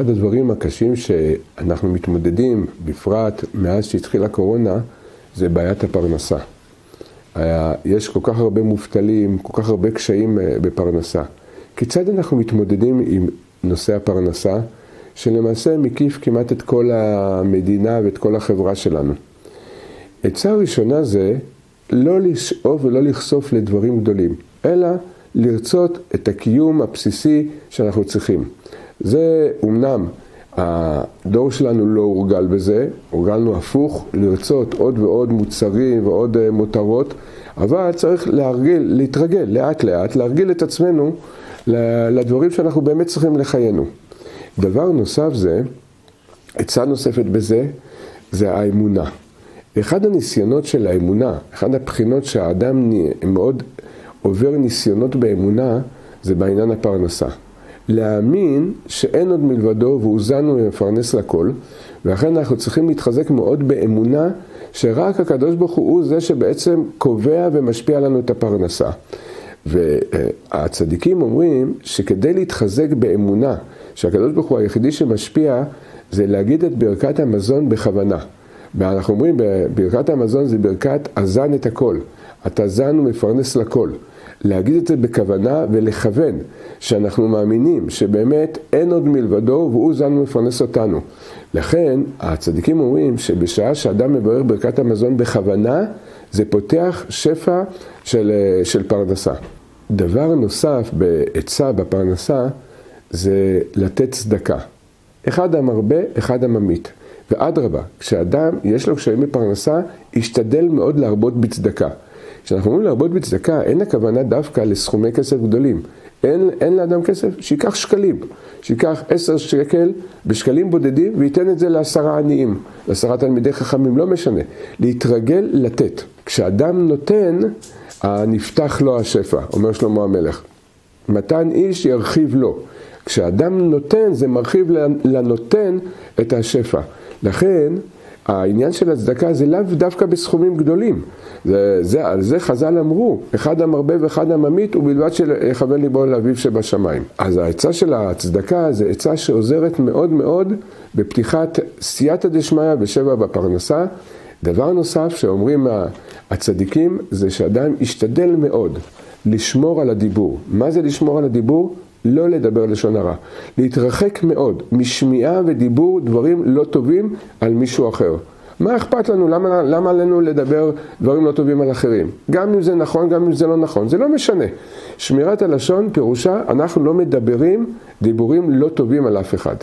אחד הדברים הקשים שאנחנו מתמודדים, בפרט מאז שהתחילה הקורונה, זה בעיית הפרנסה. יש כל כך הרבה מובטלים, כל כך הרבה קשיים אה, בפרנסה. כיצד אנחנו מתמודדים עם נושא הפרנסה, שלמעשה מקיף כמעט את כל המדינה ואת כל החברה שלנו? עצה ראשונה זה לא לשאוב ולא לחשוף לדברים גדולים, אלא לרצות את הקיום הבסיסי שאנחנו צריכים. זה אמנם, הדור שלנו לא הורגל בזה, הורגלנו הפוך, לרצות עוד ועוד מוצרים ועוד אה, מותרות, אבל צריך להרגיל, להתרגל לאט לאט, להרגיל את עצמנו לדברים שאנחנו באמת צריכים לחיינו. דבר נוסף זה, עצה נוספת בזה, זה האמונה. אחד הניסיונות של האמונה, אחד הבחינות שהאדם מאוד עובר ניסיונות באמונה, זה בעניין הפרנסה. להאמין שאין עוד מלבדו והוא זן ומפרנס לכל, ולכן אנחנו צריכים להתחזק מאוד באמונה שרק הקדוש ברוך הוא זה שבעצם קובע ומשפיע לנו את הפרנסה. והצדיקים אומרים שכדי להתחזק באמונה שהקדוש ברוך הוא היחידי שמשפיע, זה להגיד את ברכת המזון בכוונה. ואנחנו אומרים בברכת המזון זה ברכת הזן את הכל. אתה זן ומפרנס לכל. להגיד את זה בכוונה ולכוון, שאנחנו מאמינים שבאמת אין עוד מלבדו והוא זן ומפרנס אותנו. לכן הצדיקים אומרים שבשעה שאדם מברך ברכת המזון בכוונה, זה פותח שפע של, של פרנסה. דבר נוסף בעצה בפרנסה זה לתת צדקה. אחד המרבה, אחד הממית. ואדרבה, כשאדם יש לו קשיים בפרנסה, ישתדל מאוד להרבות בצדקה. כשאנחנו אומרים להרבות בצדקה, אין הכוונה דווקא לסכומי כסף גדולים. אין, אין לאדם כסף, שייקח שקלים. שייקח עשר שקל בשקלים בודדים וייתן את זה לעשרה עניים, לעשרה תלמידי חכמים, לא משנה. להתרגל לתת. כשאדם נותן, נפתח לו השפע, אומר שלמה המלך. מתן איש ירחיב לו. כשאדם נותן, זה מרחיב לנותן את השפע. לכן, העניין של הצדקה זה לאו דווקא בסכומים גדולים. זה, זה, על זה חז"ל אמרו, אחד המרבה ואחד הממית, ובלבד שיכוון ליבו לאביו שבשמיים. אז העצה של הצדקה זה עצה שעוזרת מאוד מאוד בפתיחת סייעתא דשמיא ושבע בפרנסה. דבר נוסף שאומרים הצדיקים זה שאדם ישתדל מאוד לשמור על הדיבור. מה זה לשמור על הדיבור? לא לדבר לשון הרע. להתרחק מאוד משמיעה ודיבור דברים לא טובים על מישהו אחר. מה אכפת לנו? למה, למה עלינו לדבר דברים לא טובים על אחרים? גם אם זה נכון, גם אם זה לא נכון, זה לא משנה. שמירת הלשון פירושה, אנחנו לא מדברים דיבורים לא טובים על אף אחד.